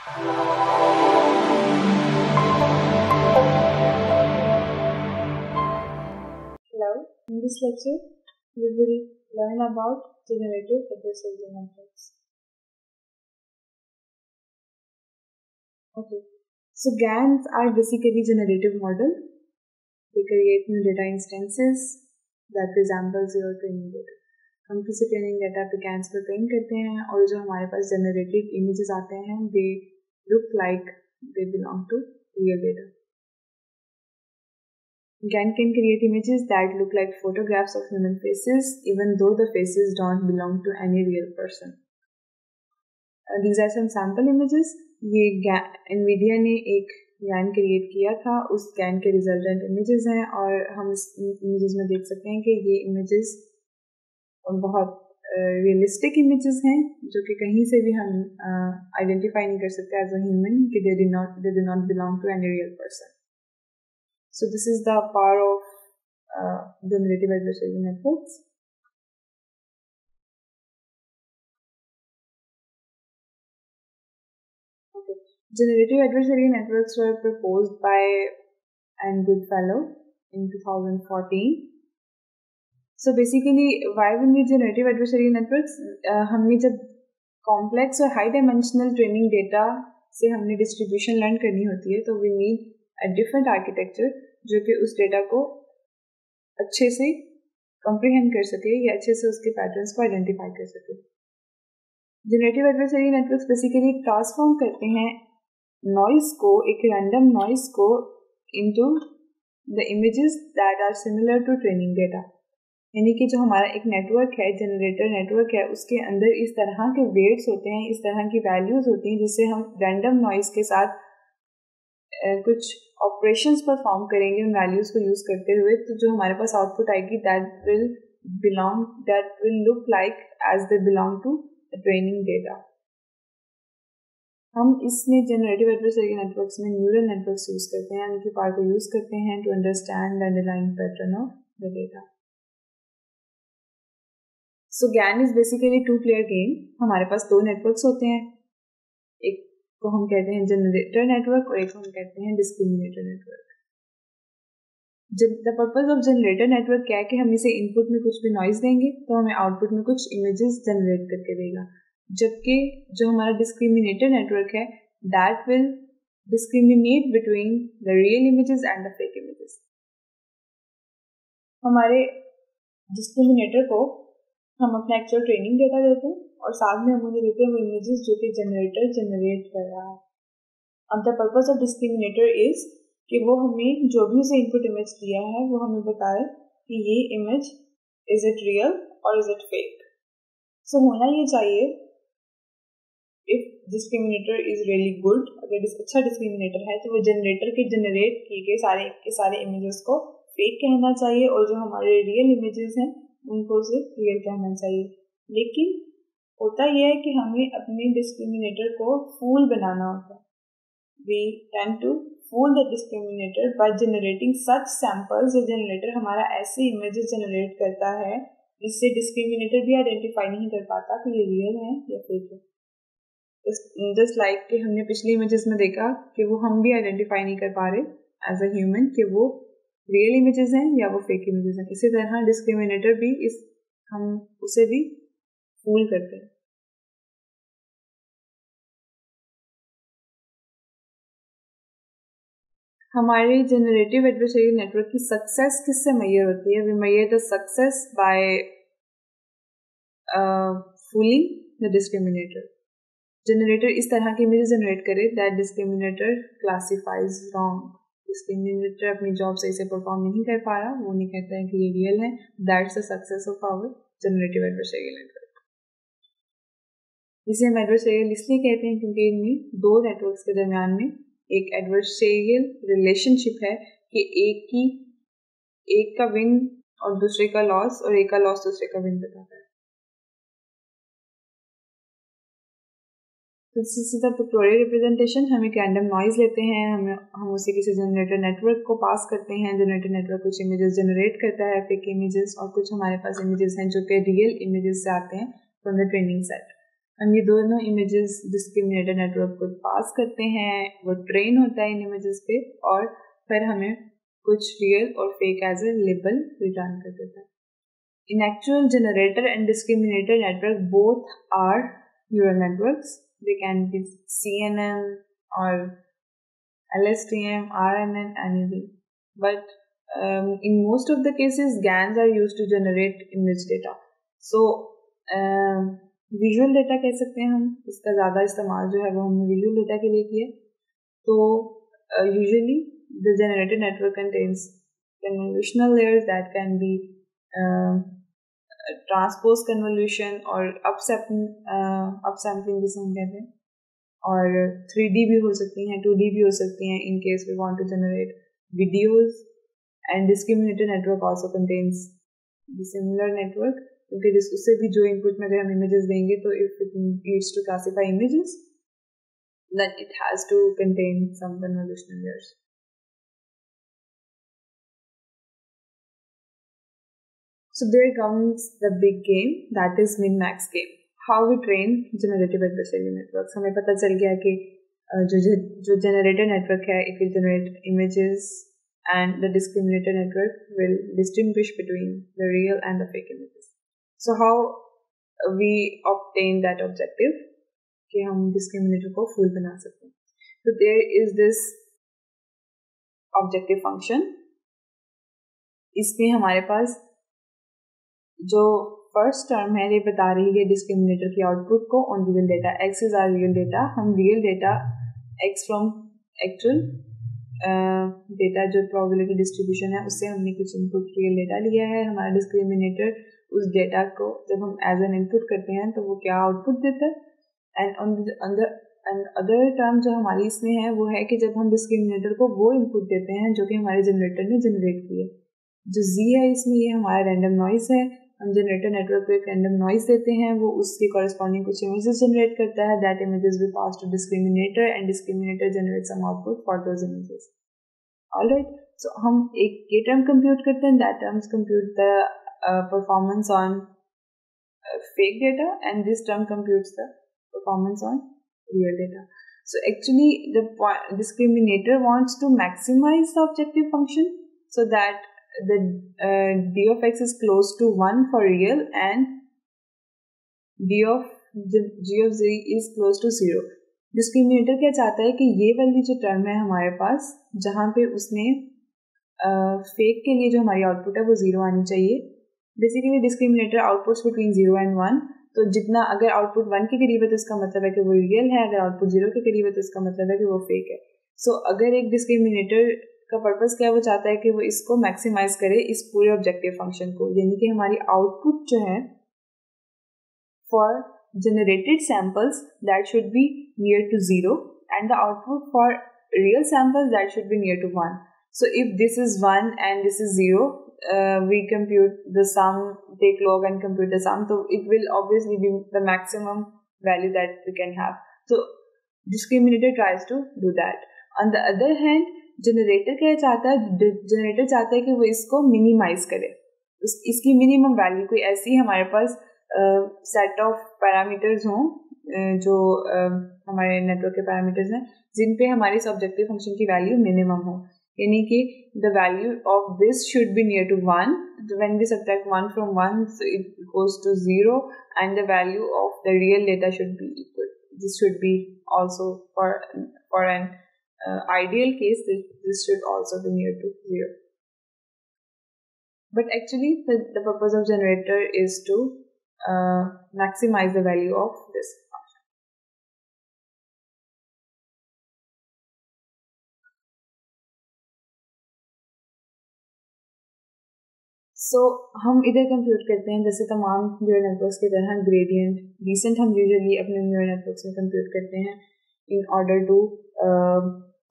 Hello, in this lecture we will learn about generative adversarial networks. Okay, so GANs are basically generative model. They create new data instances that resembles your training data. हम किसी training data पे कैंस पर paint करते हैं और जो हमारे पास जनरेटेड इमेजेस आते हैं they look like they belong to real data GAN can create images that look like photographs of human faces even though the don't belong to any real person these are some sample images ये Nvidia ने एक gain create किया था, उस gain के resultant images हैं और हम इस इमेजेस में देख सकते हैं कि ये इमेजेस बहुत रियलिस्टिक uh, इमेजेस हैं जो कि कहीं से भी हम आइडेंटिफाई uh, नहीं कर सकते एज अ ह्यूमन कि they do not they do not belong to any real person So this is the power of uh, generative adversarial networks. Okay. Generative adversarial networks were proposed by Anne Goodfellow in 2014. So basically we need generative adversarial networks? Uh, हमने जब complex और high dimensional training data से हमने distribution learn करनी होती है तो we need a different architecture जो कि उस डेटा को अच्छे से कॉम्प्रिहेंड कर सके या अच्छे से उसके पैटर्न्स को आइडेंटिफाई कर सके generative adversary networks basically transform करते हैं नॉइस को एक रैंडम नॉइस को into the images that are similar to training data यानी कि जो हमारा एक नेटवर्क है जनरेटर नेटवर्क है, उसके अंदर इस तरह के वेट्स होते हैं, इस तरह की वैल्यूज़ होती हैं, जिससे हम रैंडम नॉइस के साथ कुछ ऑपरेशन परफॉर्म करेंगे उन वैल्यूज़ को यूज़ करते हुए। तो जो हमारे पास आउटपुट आएगी that will belong that will look like as they belong to training data हम इसमें जनरेटिव एडवर्सरी नेटवर्क्स में न्यूरल नेटवर्क्स यूज़ करते हैं, उनकी पार्ट को यूज़ करते हैं to understand underline pattern of the data so GAN is basically two player game हमारे पास दो नेटवर्क्स होते हैं। एक को हम कहते हैं जनरेटर नेटवर्क और एक को हम कहते हैं discriminator network the purpose of generator network क्या है कि हम इसे इनपुट में कुछ भी नॉइज़ देंगे तो हमें आउटपुट में कुछ इमेजेस जनरेट करके देगा। जबकि जो हमारा डिस्क्रिमिनेटर नेटवर्क है that will discriminate between the real images and the fake images हमारे डिस्क्रिमिनेटर को हम अपना एक्चुअल ट्रेनिंग डेटा देते हैं और साथ में हम उन्हें देते हैं वो इमेजेस जो कि जनरेटर जनरेट कर रहा है। अब the purpose of discriminator is कि वो हमें जो भी उसे इनपुट इमेज दिया है, वो हमें बताए कि ये इमेज इज़ इट रियल और इज़ इट फेक सो होना ये चाहिए if discriminator is really good अगर अच्छा डिस्क्रिमिनेटर है तो वो जनरेटर के जनरेट किए गए सारे, के सारे इमेजेस को फेक कहना चाहिए और जो हमारे रियल इमेजेस हैं उनको सिर्फ़ रियल कहना चाहिए। लेकिन होता यह है कि हमें अपने डिस्क्रिमिनेटर को फूल बनाना होता है। We tend to fool the discriminator by generating such samples या जनरेटर हमारा ऐसे इमेजेस जनरेट करता है, जिससे डिस्क्रिमिनेटर भी आइडेंटिफाई नहीं कर पाता कि ये रियल है या फेक है। जस्ट लाइक कि हमने पिछली इमेजेस में देखा कि वो हम भी आइडेंटिफाई नहीं कर पा रहे एज अ ह्यूमन कि वो रियल इमेजेस हैं या वो फेक इमेजेस हैं? इसी तरह डिस्क्रिमिनेटर भी इस, हम उसे भी फूल करते हैं। हमारे जनरेटिव एडवर्सरी नेटवर्क की सक्सेस किससे मैयर होती है? We measure the success by fooling the discriminator generator इस तरह की इमेज जनरेट करे that discriminator classifies wrong discriminator अपनी जॉब सही से परफॉर्म नहीं कर पा रहा वो नहीं कहता है कि ये रियल है। That's the success of our generative adversary network इसे हम एडवर्सरियल इसलिए कहते हैं क्योंकि इनमें दो नेटवर्क्स के दरमियान में एक एडवर्सरियल रिलेशनशिप है कि एक की, एक का विन और दूसरे का लॉस और एक का लॉस दूसरे का विन बताता है। इज़ द पिक्टोरियल रिप्रेजेंटेशन हम एक रैंडम नॉइज़ लेते हैं, हम हम उसे किसी जनरेटर नेटवर्क को पास करते हैं जनरेटर नेटवर्क कुछ इमेजेस जनरेट करता है फेक इमेजेस और कुछ हमारे पास इमेजेस हैं जो कि रियल इमेजेस से आते हैं फ्रॉम द ट्रेनिंग सेट हम ये दोनों इमेजेस डिस्क्रिमिनेटेड नेटवर्क को पास करते हैं, वो ट्रेन होता है इन इमेजेस पे और फिर हमें कुछ रियल और fake as a label return कर देता है. In actual generator and discriminated network both are neural networks और L S T M R N N N but in most of the cases GANs are used to generate image data. So um, visual data कह सकते हैं हम। इसका ज़्यादा इस्तेमाल जो है वो हमने विजुअल डेटा के लिए किया। तो usually the generated network contains convolutional layers that can be uh, transpose convolution और अपसैम्पलिंग uh, जिसे हम कहते हैं, और थ्री डी भी हो सकती हैं टू डी भी हो सकती हैं in case we want to generate videos and discriminated network also contains similar network क्योंकि उससे भी जो इनपुट में अगर हम इमेजेस देंगे तो if it needs to classify images then it has to contain some convolutional layers So there comes the big game that is min-max game. How we train generative adversarial networks. हमें पता चल गया कि जो जो generated network है it will generate images and the discriminated network will distinguish between the real and the fake images. So how we obtain that objective कि हम डिस्क्रिमिनेटर को फुल बना सकते हैं तो there is this objective function इसमें हमारे पास जो फ़र्स्ट टर्म है, ये बता रही है डिस्क्रिमिनेटर की आउटपुट को on real data X is our real data हम real data X from actual data जो प्रोबेबिलिटी डिस्ट्रीब्यूशन है, उससे हमने कुछ इनपुट रियल डेटा लिया है। हमारा डिस्क्रिमिनेटर उस डेटा को जब हम एज एन इनपुट करते हैं तो वो क्या आउटपुट देता है? And on and other term जो हमारी इसमें है, वो है कि जब हम डिस्क्रिमिनेटर को वो इनपुट देते हैं, जो कि हमारे जनरेटर ने जनरेट किए। जो जी है इसमें, ये हमारा रैंडम नॉइस है। हम जनरेटर नेटवर्क पे एक रैंडम नॉइस देते हैं, वो उसके कॉरेस्पॉन्डिंग कुछ इमेजेस जनरेट करता है that images be pass to discriminator and discriminator generate some output for those images all so हम एक ये टर्म कंप्यूट करते हैं that terms compute the performance on fake data and this term computes the performance on real data so actually the discriminator wants to maximize the objective function so that the uh, d of x is close to 1 for real and d of g of z is close to 0. Discriminator क्या चाहता है कि ये वाली जो term है हमारे पास जहाँ पे उसने फेक के लिए जो हमारी आउटपुट है वो ज़ीरो आनी चाहिए। Basically discriminator outputs between zero and one तो जितना अगर आउटपुट वन के करीब है तो इसका मतलब है कि वो रियल है अगर आउटपुट ज़ीरो के करीब है तो इसका मतलब है कि वो फेक है। सो so, अगर एक डिस्क्रिमिनेटर का पर्पज़ क्या है, वो चाहता है कि वो इसको मैक्सिमाइज करे, इस पूरे ऑब्जेक्टिव फ़ंक्शन को। यानी कि हमारी आउटपुट जो है for generated samples that should be near to zero and the output for real samples that should be near to one so if this is one and this is zero we compute the sum take log and compute the sum तो it will obviously be the maximum value that we can have so discriminated tries to do that on the other hand generator क्या चाहता है generator चाहता है कि वो इसको minimise करे। उस, इसकी मिनिमम वैल्यू कोई ऐसी हमारे पास सेट ऑफ़ पैरामीटर्स हों जो आ, हमारे नेटवर्क के पैरामीटर्स हैं जिन पे हमारे सब्जेक्टिव फ़ंक्शन की वैल्यू मिनिमम हो। यानी कि the value of this should be near to one when be subject one from one it goes to zero and the value of the real data should be this should be also for for an uh, ideal case this, this should also be near to 0 but actually the, the purpose of generator is to uh, maximize the value of this so so, हम इधर compute करते हैं जैसे तमाम neural networks की तरह gradient descent हम usually अपने न्यूरल नेटवर्क्स में कंप्यूट करते हैं in order to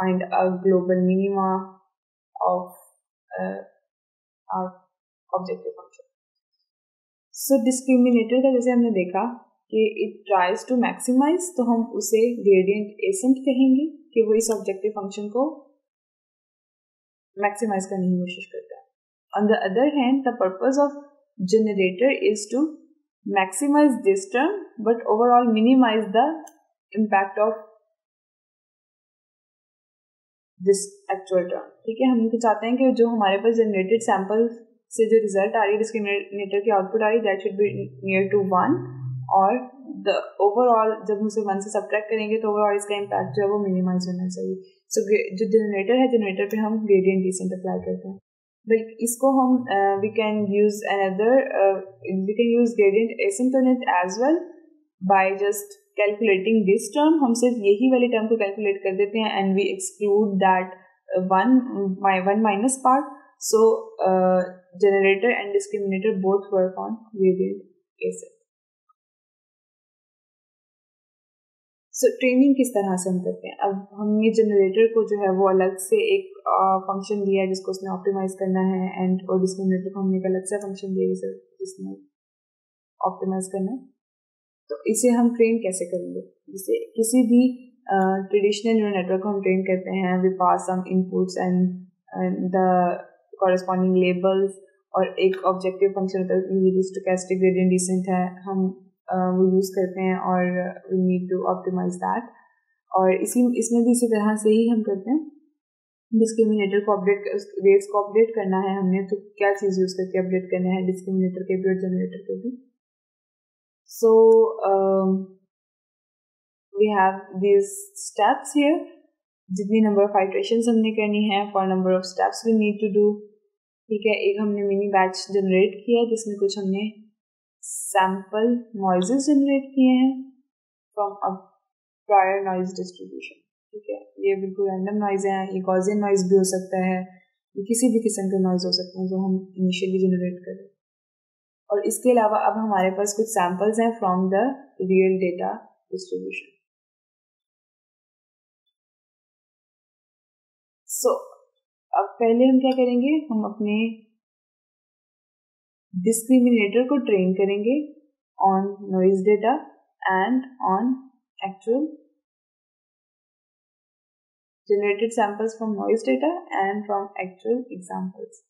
find a global minima of objective function so discriminator का जैसे हमने देखा कि इट ट्राइज टू मैक्सिमाइज तो हम उसे ग्रेडियंट एसेंट कहेंगे कि वो इस ऑब्जेक्टिव फ़ंक्शन को मैक्सिमाइज करने की कोशिश करता है। On the other hand, the purpose of generator is to maximize this term but overall minimize the impact of this actual term ठीक है हम चाहते हैं कि जो हमारे पास जनरेटेड सैंपल से जो रिज़ल्ट आ रही है डिस्क्रिमिनेटर की आउटपुट आ रही है that should be near to one और द ओवरऑल जब हम उसे वन से सब्ट्रैक्ट करेंगे तो ओवरऑल इसका इम्पैक्ट जो है वो मिनिमाइज होना चाहिए. सो so, जो जनरेटर है जनरेटर पे हम ग्रेडियंट डिसेंट अप्लाई करते हैं. बट इसको हम we can use another we can use gradient ascent as well by just calculating this term हम सिर्फ़ यही वाले टर्म को कैलकुलेट कर देते हैं and we exclude that one one minus part so generator and discriminator both work on gradient ASIC. So so, training किस तरह से हम करते हैं? अब हमने जनरेटर को जो है वो अलग से एक फ़ंक्शन दिया है जिसको उसने ऑप्टिमाइज करना है एंड और डिस्क्रिमिनेटर को हमने एक अलग से फ़ंक्शन दिया है जिसमें ऑप्टिमाइज करना है। तो इसे हम ट्रेन कैसे करेंगे? जिसे किसी भी ट्रेडिशनल न्यूरल नेटवर्क को हम ट्रेन करते हैं we pass some inputs and the corresponding labels और एक ऑब्जेक्टिव फ़ंक्शन होता है स्टोकेस्टिक ग्रेडियंट डिसेंट है, हम वो यूज़ करते हैं और we need to optimize that और इसी, इसमें भी इसी तरह से ही हम करते हैं। डिस्क्रिमिनेटर को अपडेट वेव्स को अपडेट करना है हमने तो क्या चीज़ यूज़ करके अपडेट करना है? डिस्क्रिमिनेटर के भी और जनरेटर के भी। So we have these steps here जितनी नंबर ऑफ़ आइट्रेशन हमने करनी है for number of steps we need to do ठीक है, एक हमने मिनी बैच जनरेट किया है, जिसमें कुछ हमने सैंपल नॉइजेस जनरेट किए हैं from a prior noise distribution ठीक है, ये बिल्कुल रैंडम नॉइज़ हैं ये गॉजियन नॉइज़ भी हो सकता है, ये किसी भी किस्म के नॉइज़ हो सकते हैं जो हम इनिशियली जनरेट करें और इसके अलावा अब हमारे पास कुछ सैम्पल्स हैं from the real data distribution so अब पहले हम क्या करेंगे? हम अपने डिस्क्रिमिनेटर को ट्रेन करेंगे on noise data and on actual generated samples from noise data and from actual examples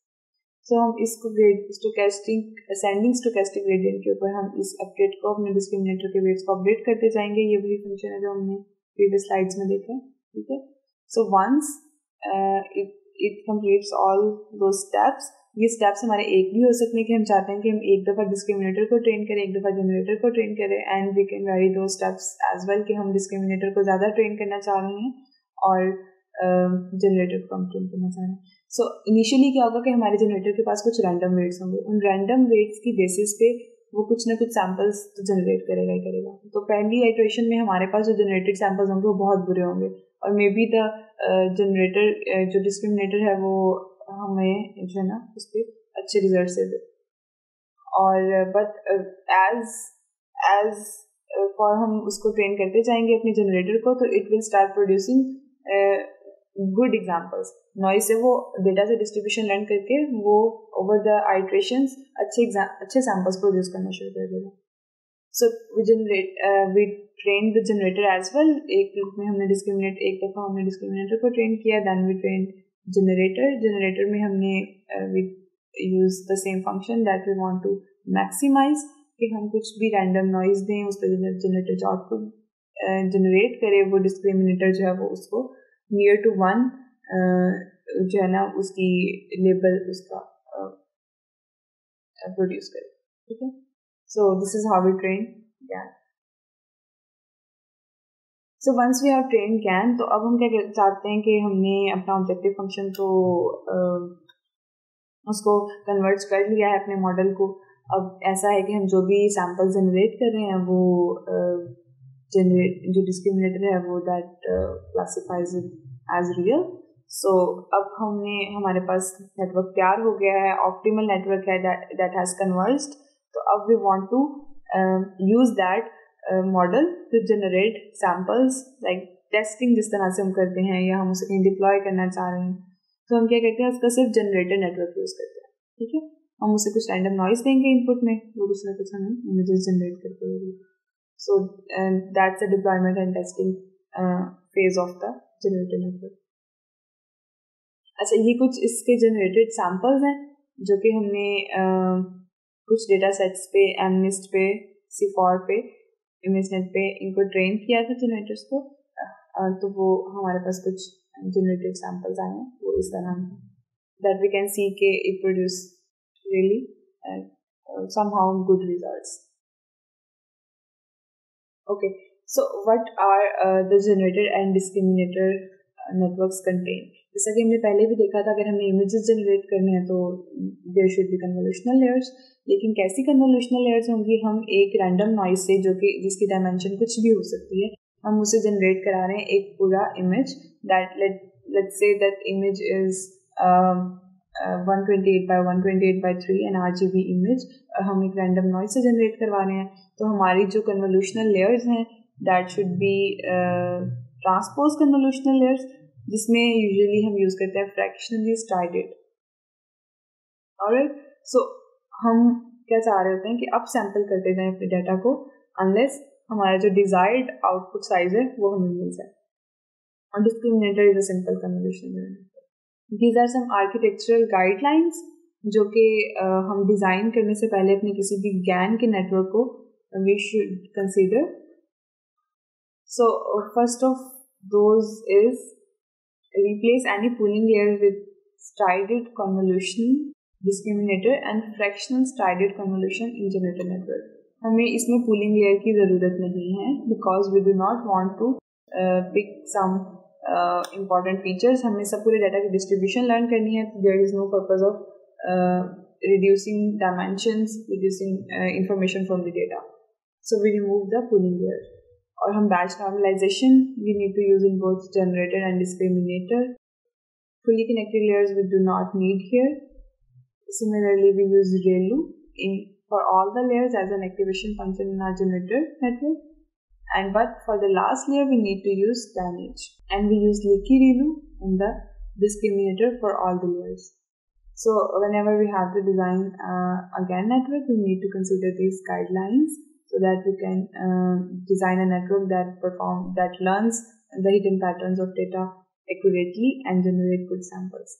so हम इसको grade stochastic ascending stochastic gradient के ऊपर हम इस अपडेट को अपने डिस्क्रिमिनेटर के वेट्स को अपडेट करते जाएँगे। ये वही फ़ंक्शन है जो हमने प्रीवियस स्लाइड्स में देखा ठीक है? So once it it completes all two steps ये स्टेप्स हमारे एक भी हो सकते हैं कि हम चाहते हैं कि हम एक दफ़ा डिस्क्रिमिनेटर को ट्रेन करें एक दफ़ा जनरेटर को ट्रेन करें and we can vary two steps as well कि हम डिस्क्रिमिनेटर को ज़्यादा ट्रेन करना चाह रहे हैं और जनरेटर uh, को हम ट्रेन करना चाह रहे हैं। सो इनिशियली क्या होगा कि हमारे जनरेटर के पास कुछ रैंडम वेट्स होंगे। उन रैंडम वेट्स की बेसिस पे वो कुछ ना कुछ सैम्पल्स तो जनरेट करेगा ही करेगा। तो पहली आइट्रेशन में हमारे पास जो जनरेटेड सैम्पल्स होंगे वो बहुत बुरे होंगे। और मे बी द जनरेटर जो डिस्क्रिमिनेटर है वो हमें जो है ना, उस पर अच्छे रिज़ल्ट से दे। और बट एज एज फॉर हम उसको ट्रेन करते जाएँगे अपने जनरेटर को तो it will start producing good examples noise से वो डेटा से डिस्ट्रीब्यूशन लर्न करके वो ओवर द आइट्रेशन अच्छे अच्छे सैम्पल्स प्रोड्यूस करना शुरू कर देगा। So we generate we train the generator as well एक लूप में हमने डिस्क्रिमिनेट एक दफ़ा हमने डिस्क्रिमिनेटर को ट्रेन किया then we train generator generator में हमने we use the same function that we want to maximize कि हम कुछ भी रैंडम नॉइज़ दें, उस पर जनरेटर जो आउटपुट जनरेट करे, वो डिस्क्रिमिनेटर जो है वो उसको नियर टू वन जो है ना, उसकी लेबल उसका प्रोड्यूस करे। ठीक है? So this is how we train GAN so once we have train GAN तो अब हम क्या चाहते हैं कि हमने अपना ऑब्जेक्टिव फ़ंक्शन को उसको कन्वर्ट कर लिया है अपने मॉडल को। अब ऐसा है कि हम जो भी सैंपल जनरेट कर रहे हैं, वो जनरेट जो डिस्क्रिमिनेटर है वो that classifies as real so अब हमने, हमारे पास नेटवर्क तैयार हो गया है ऑप्टिमल नेटवर्क है दैट हैज़ कन्वर्स्ड तो अब we want to use that model to generate samples like testing जिस तरह से हम करते हैं या हम उसे कहीं डिप्लॉय करना चाह रहे हैं. तो हम क्या कहते हैं, उसका सिर्फ़ जनरेटर नेटवर्क यूज़ करते हैं, ठीक है? हम उसे कुछ रैंडम नॉइज़ देंगे इनपुट में, वो कुछ ना कुछ हमें इमेजेस जनरेट करके देगी so that's a deployment and testing phase of the generator network अच्छा ये कुछ इसके जनरेटेड सैम्पल्स हैं जो कि हमने uh, कुछ डेटा सेट्स पे एमनिस्ट पे सिफॉर पे इमेजनेट पे इनको ट्रेन किया था जनरेटर्स को। तो वो हमारे पास कुछ जनरेटेड सैम्पल्स आए हैं वो इस तरह दैट वी कैन सी के it produce really somehow good results okay. So what are uh, the generated and discriminator networks contain? जैसा कि हमने पहले भी देखा था अगर हमें इमेजेस जनरेट करने हैं तो there should be convolutional layers लेकिन कैसी कन्वोल्यूशनल लेयर्स होंगी? हम एक रैंडम नॉइज़ से जो कि जिसकी डायमेंशन कुछ भी हो सकती है हम उसे जनरेट करा रहे हैं एक पूरा image that let let's say that image is 128 by 128 by 3 an R G B image हम एक रैंडम नॉइज़ से जनरेट करवा रहे हैं। तो हमारी जो कन्वोल्यूशनल लेयर्स हैं that should be transpose convolutional layers जिसमें यूजुअली हम यूज़ करते हैं फ्रैक्शनली स्टाइडेड और सो हम क्या चाह रहे होते हैं कि अब सैंपल करते जाएँ अपने डाटा को अनलेस हमारा जो डिजायर्ड आउटपुट साइज़ है, वो हमें मिल जाए। और discriminator is a simple convolution these are some architectural guidelines जो कि हम डिज़ाइन करने से पहले अपने किसी भी गैन के नेटवर्क को we should consider so first of those is replace any pooling layer with strided convolution discriminator and fractional strided convolution in generator network हमें इसमें पुलिंग लेयर की ज़रूरत नहीं है because we do not want to pick some some uh, important features. हमें सब पूरे data की distribution learn करनी है. There is no purpose of uh, reducing dimensions, reducing uh, information from the data. So we remove the pooling layer. और हम batch normalisation we need to use in both generator and discriminator fully connected layers we do not need here. Similarly, we use ReLU in for all the layers as an activation function in our generator network. And but for the last layer, we need to use ScanH. And we use Leaky ReLU in the discriminator for all the layers. So whenever we have to design uh, a GAN network, we need to consider these guidelines so that we can uh, design a network that perform that learns the hidden patterns of data accurately and generate good samples.